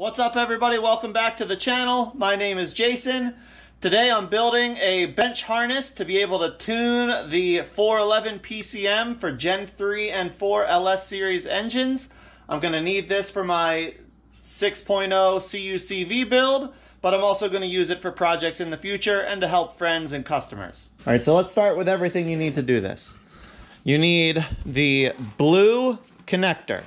What's up everybody? Welcome back to the channel. My name is Jason. Today I'm building a bench harness to be able to tune the 411 PCM for Gen 3 and 4 LS series engines. I'm going to need this for my 6.0 CUCV build, but I'm also going to use it for projects in the future and to help friends and customers. All right, so let's start with everything you need to do this. You need the blue connector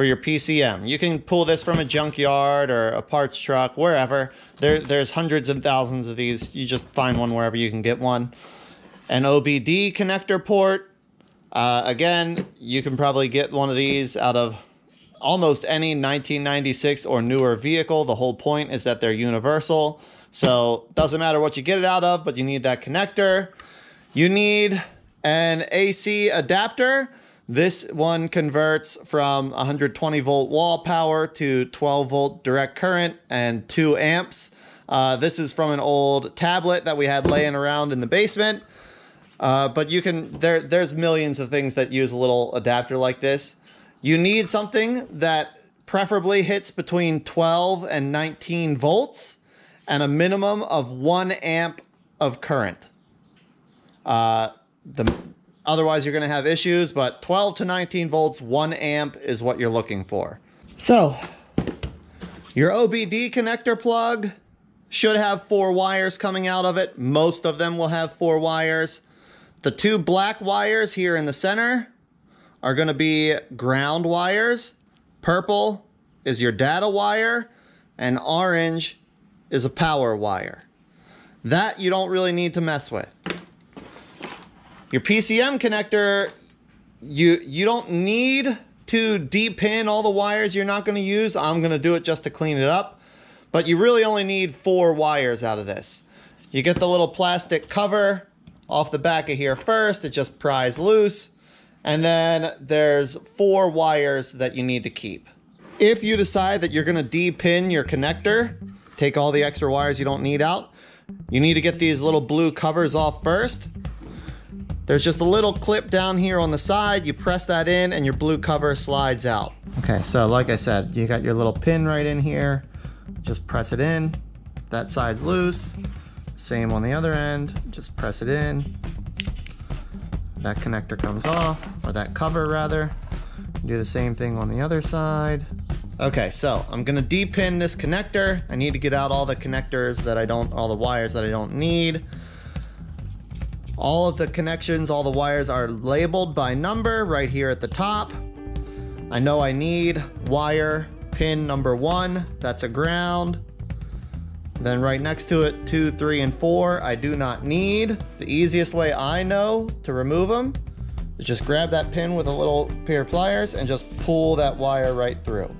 for your PCM. You can pull this from a junkyard or a parts truck, wherever. There, there's hundreds and thousands of these. You just find one wherever you can get one. An OBD connector port. Uh, again, you can probably get one of these out of almost any 1996 or newer vehicle. The whole point is that they're universal. So doesn't matter what you get it out of, but you need that connector. You need an AC adapter. This one converts from 120 volt wall power to 12 volt direct current and 2 amps. Uh, this is from an old tablet that we had laying around in the basement. Uh, but you can, there, there's millions of things that use a little adapter like this. You need something that preferably hits between 12 and 19 volts and a minimum of 1 amp of current. Uh, the Otherwise, you're going to have issues, but 12 to 19 volts, 1 amp is what you're looking for. So, your OBD connector plug should have four wires coming out of it. Most of them will have four wires. The two black wires here in the center are going to be ground wires. Purple is your data wire, and orange is a power wire. That you don't really need to mess with. Your PCM connector, you, you don't need to de-pin all the wires you're not going to use. I'm going to do it just to clean it up. But you really only need four wires out of this. You get the little plastic cover off the back of here first. It just pries loose. And then there's four wires that you need to keep. If you decide that you're going to de-pin your connector, take all the extra wires you don't need out, you need to get these little blue covers off first. There's just a little clip down here on the side. You press that in and your blue cover slides out. Okay, so like I said, you got your little pin right in here. Just press it in. That side's loose. Same on the other end. Just press it in. That connector comes off, or that cover rather. Do the same thing on the other side. Okay, so I'm gonna de-pin this connector. I need to get out all the connectors that I don't, all the wires that I don't need. All of the connections, all the wires are labeled by number right here at the top. I know I need wire pin number one, that's a ground. Then right next to it, two, three, and four, I do not need. The easiest way I know to remove them is just grab that pin with a little pair of pliers and just pull that wire right through.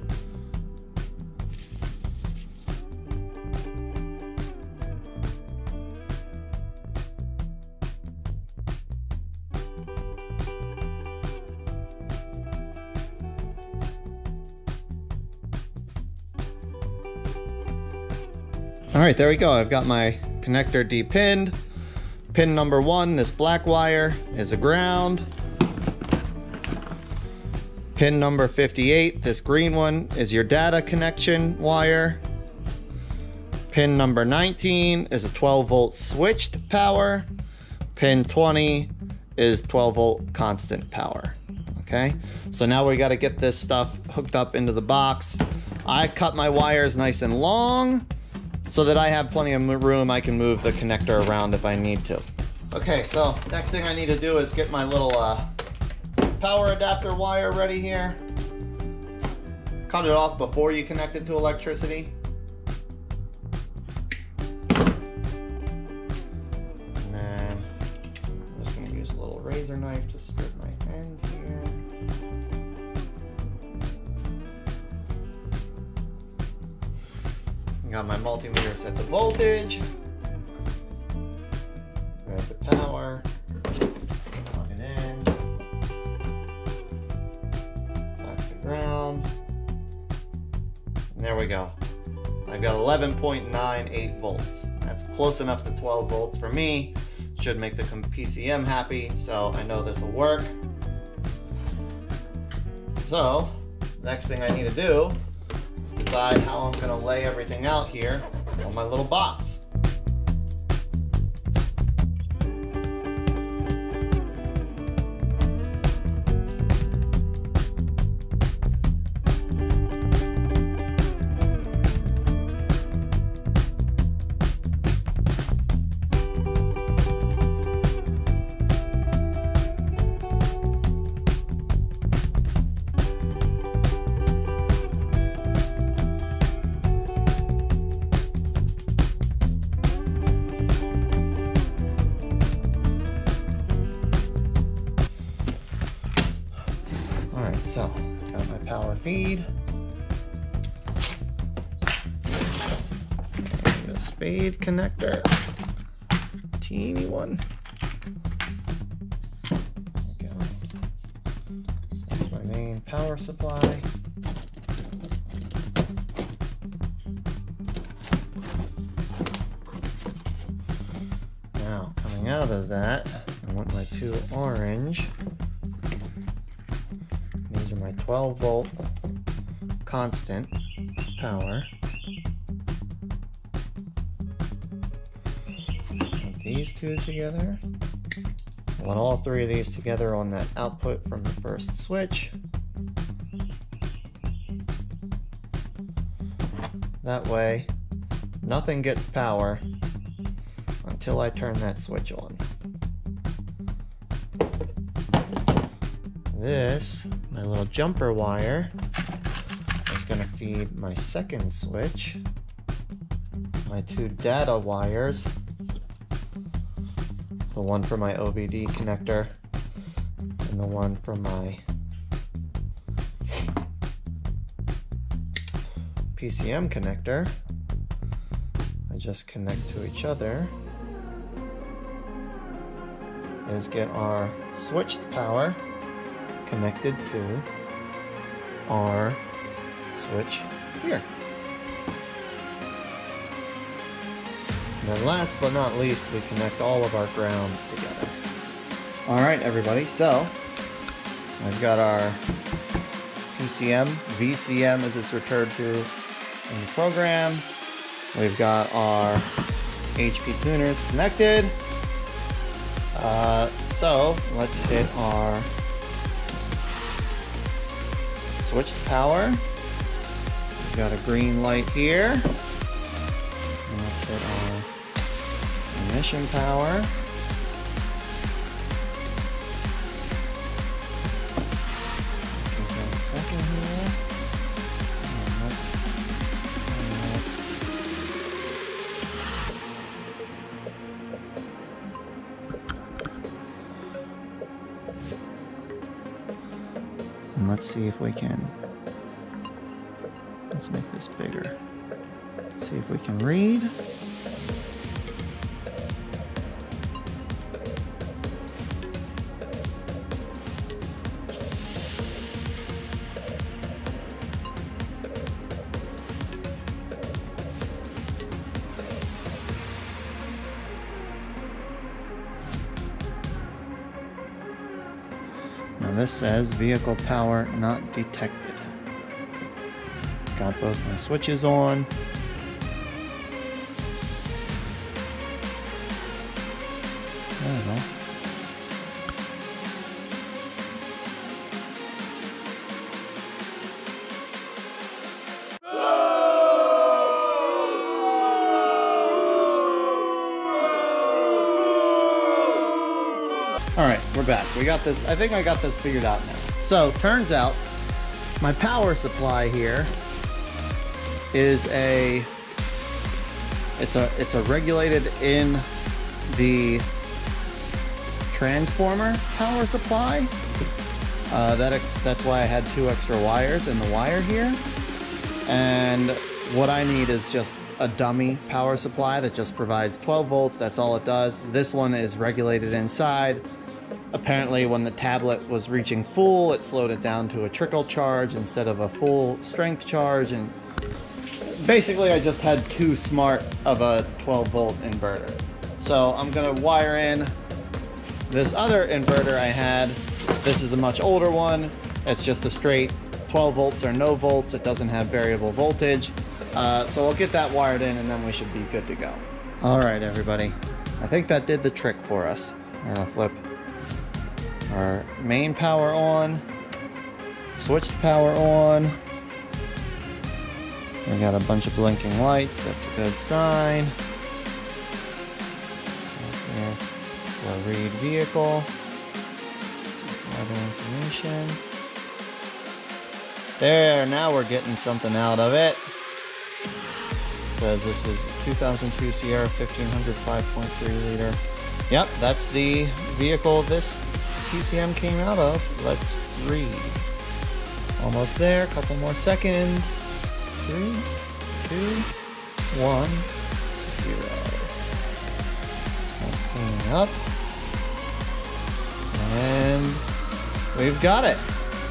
All right, there we go. I've got my connector depinned. Pin number one, this black wire is a ground. Pin number 58, this green one is your data connection wire. Pin number 19 is a 12 volt switched power. Pin 20 is 12 volt constant power. Okay, so now we got to get this stuff hooked up into the box. I cut my wires nice and long so that I have plenty of room I can move the connector around if I need to. Okay, so next thing I need to do is get my little uh, power adapter wire ready here. Cut it off before you connect it to electricity. Got my multimeter set to voltage. Grab the power. Plug it in. Back to ground. And there we go. I've got 11.98 volts. That's close enough to 12 volts for me. Should make the PCM happy, so I know this will work. So, next thing I need to do decide how I'm gonna lay everything out here on my little box. So, got my power feed. a spade connector. Teeny one. There we go. So that's my main power supply. Now, coming out of that, I want my two orange 12 volt constant power. Put these two together. I want all three of these together on that output from the first switch. That way, nothing gets power until I turn that switch on. This my little jumper wire. Is going to feed my second switch, my two data wires, the one for my OBD connector, and the one for my PCM connector. I just connect to each other. Is get our switched power connected to our switch here. And then last but not least, we connect all of our grounds together. All right, everybody, so I've got our PCM, VCM as it's referred to in the program. We've got our HP tuners connected. Uh, so let's hit our switch to power. We've got a green light here. And let's hit our ignition power. See if we can, let's make this bigger. See if we can read. Now this says vehicle power not detected. Got both my switches on. We're back. We got this, I think I got this figured out now. So, turns out my power supply here is a, it's a, it's a regulated in the transformer power supply. Uh, that that's why I had two extra wires in the wire here. And what I need is just a dummy power supply that just provides 12 volts. That's all it does. This one is regulated inside Apparently when the tablet was reaching full, it slowed it down to a trickle charge instead of a full strength charge. And basically I just had too smart of a 12 volt inverter. So I'm gonna wire in this other inverter I had. This is a much older one. It's just a straight 12 volts or no volts. It doesn't have variable voltage. Uh, so we'll get that wired in and then we should be good to go. All right, everybody. I think that did the trick for us. I'm gonna flip our main power on, switched power on. We got a bunch of blinking lights. That's a good sign. For read vehicle. Other information. There, now we're getting something out of it. Says this is 2002 Sierra 1500 5.3 liter. Yep, that's the vehicle this PCM came out of. Let's read. Almost there, A couple more seconds. Three, two, one, zero. That's cleaning up. And we've got it.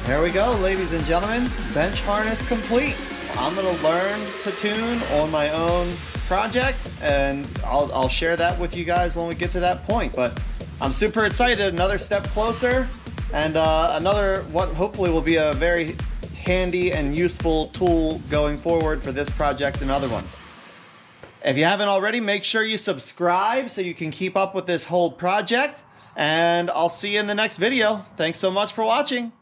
There we go, ladies and gentlemen. Bench harness complete. I'm gonna learn to tune on my own project and I'll, I'll share that with you guys when we get to that point. But I'm super excited, another step closer and uh, another what hopefully will be a very handy and useful tool going forward for this project and other ones. If you haven't already, make sure you subscribe so you can keep up with this whole project and I'll see you in the next video. Thanks so much for watching.